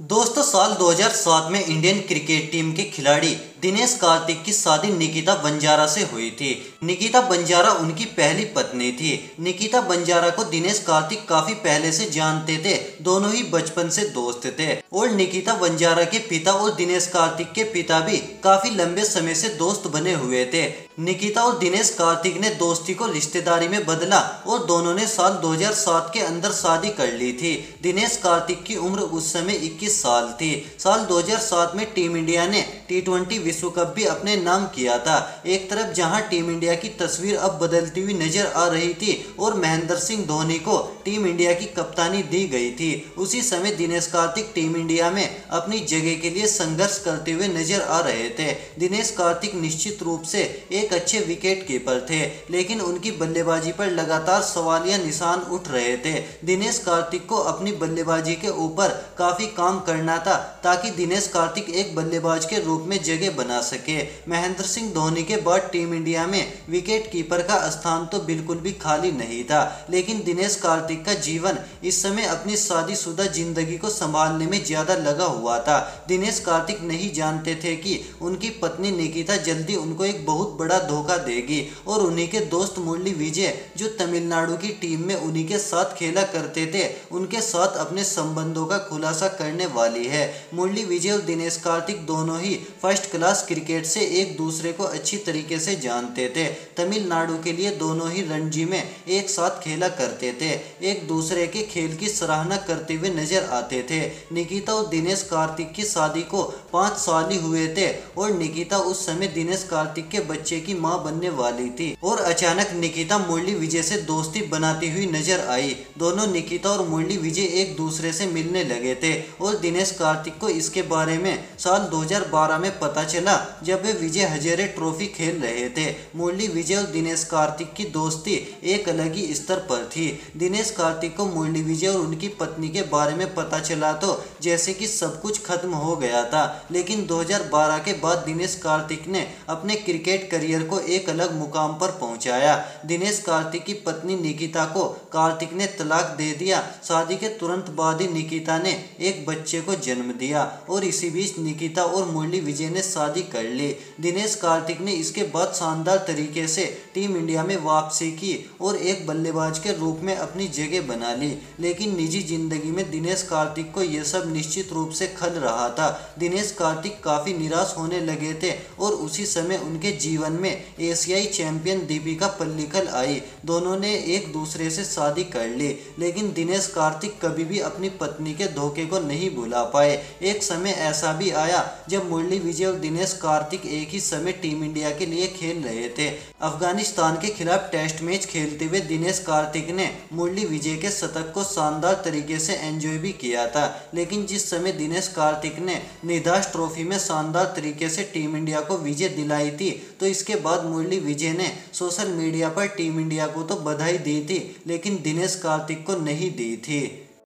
दोस्तों साल 2007 में इंडियन क्रिकेट टीम के खिलाड़ी दिनेश कार्तिक की शादी निकिता बंजारा से हुई थी। निकिता बंजारा उनकी पहली पत्नी थी। निकिता बंजारा को दिनेश कार्तिक काफ़ी पहले से जानते थे, दोनों ही बचपन से दोस्त थे। और निकिता बंजारा के पिता और दिनेश कार्तिक के पिता भी काफ़ी लंबे समय से दोस्त बने हुए थे। निकिता और दिनेश कार्तिक ने दोस्ती को रिश्तेदारी में बदला और दोनों ने साल 2007 के अंदर शादी कर ली थी। दिनेश कार्तिक की उम्र उस समय 21 साल थी। साल 2007 में टीम इंडिया ने टी विश्व कप भी अपने नाम किया था। एक तरफ़ जहाँ टीम इंडिया की तस्वीर अब बदलती हुई नज़र आ रही थी और महेंद्र सिंह धोनी को टीम इंडिया की कप्तानी दी गई थी, उसी समय दिनेश कार्तिक टीम इंडिया में अपनी जगह के लिए संघर्ष करते हुए नज़र आ रहे थे। दिनेश कार्तिक निश्चित रूप से एक अच्छे विकेट कीपर थे, लेकिन उनकी बल्लेबाजी पर लगातार सवालिया निशान उठ रहे थे। दिनेश कार्तिक को अपनी बल्लेबाजी के ऊपर काफ़ी काम करना था, ताकि दिनेश कार्तिक एक बल्लेबाज के रूप में जगह बना सके। महेंद्र सिंह धोनी के बाद टीम इंडिया में विकेट कीपर का स्थान तो बिल्कुल भी खाली नहीं था, लेकिन दिनेश कार्तिक का जीवन इस समय अपनी शादीशुदा ज़िंदगी को संभालने में ज़्यादा लगा हुआ था। दिनेश कार्तिक नहीं जानते थे कि उनकी पत्नी निकिता जल्दी उनको एक बहुत बड़ा धोखा देगी और उन्हीं के दोस्त मुरली विजय, जो तमिलनाडु की टीम में उन्हीं के साथ खेला करते थे, उनके साथ अपने संबंधों का खुलासा करने वाली है। मुरली विजय और दिनेश कार्तिक दोनों ही फ़र्स्ट क्लास क्रिकेट से एक दूसरे को अच्छी तरीके से जानते थे। तमिलनाडु के लिए दोनों ही रणजी में एक साथ खेला करते थे। एक दूसरे के खेल की सराहना करते हुए नज़र आते थे। निकिता और दिनेश कार्तिक की शादी को पाँच साल ही हुए थे और निकिता उस समय दिनेश कार्तिक के बच्चे की माँ बनने वाली थी और अचानक निकिता मुरली विजय से दोस्ती बनाती हुई नज़र आई। दोनों निकिता और मुरली विजय एक दूसरे से मिलने लगे थे और दिनेश कार्तिक को इसके बारे में साल 2012 में पता चला जब वे विजय हजेरे ट्रॉफी खेल रहे थे। मुरली विजय और दिनेश कार्तिक की दोस्ती एक अलग ही स्तर पर थी। दिनेश कार्तिक को मुरली विजय और उनकी पत्नी के बारे में पता चला तो जैसे कि सब कुछ खत्म हो गया था। लेकिन 2012 के बाद दिनेश कार्तिक ने अपने क्रिकेट करियर को एक अलग मुकाम पर पहुँचाया। दिनेश कार्तिक की पत्नी निकिता को कार्तिक ने तलाक दे दिया। शादी के तुरंत बाद ही निकिता ने एक बच्चे को जन्म दिया और इसी बीच निकिता और मुरली विजय ने शादी कर ली। दिनेश कार्तिक ने इसके बाद शानदार तरीके से टीम इंडिया में वापसी की और एक बल्लेबाज के रूप में अपनी जगह बना ली। लेकिन निजी ज़िंदगी में दिनेश कार्तिक को यह सब निश्चित रूप से खल रहा था। दिनेश कार्तिक काफ़ी निराश होने लगे थे और उसी समय उनके जीवन में एशियाई चैंपियन दीपिका पल्लिकल आई। दोनों ने एक दूसरे से शादी कर ली। लेकिन दिनेश कार्तिक कभी भी अपनी पत्नी के धोखे को नहीं भुला पाए। एक समय ऐसा भी आया जब मुरली विजय और दिनेश कार्तिक एक ही समय टीम इंडिया के लिए खेल रहे थे। अफ़गानिस्तान के खिलाफ टेस्ट मैच खेलते हुए दिनेश कार्तिक ने मुरली विजय के शतक को शानदार तरीके से एंजॉय भी किया था। लेकिन जिस समय दिनेश कार्तिक ने निदास ट्रॉफी में शानदार तरीके से टीम इंडिया को विजय दिलाई थी तो इसके बाद मुरली विजय ने सोशल मीडिया पर टीम इंडिया को तो बधाई दी थी, लेकिन दिनेश कार्तिक को नहीं दी थी।